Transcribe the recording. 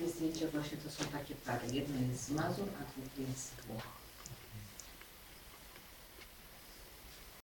wszystkie zdjęcia właśnie to są takie pary. Jedno jest z Mazur, a drugie jest z Włoch.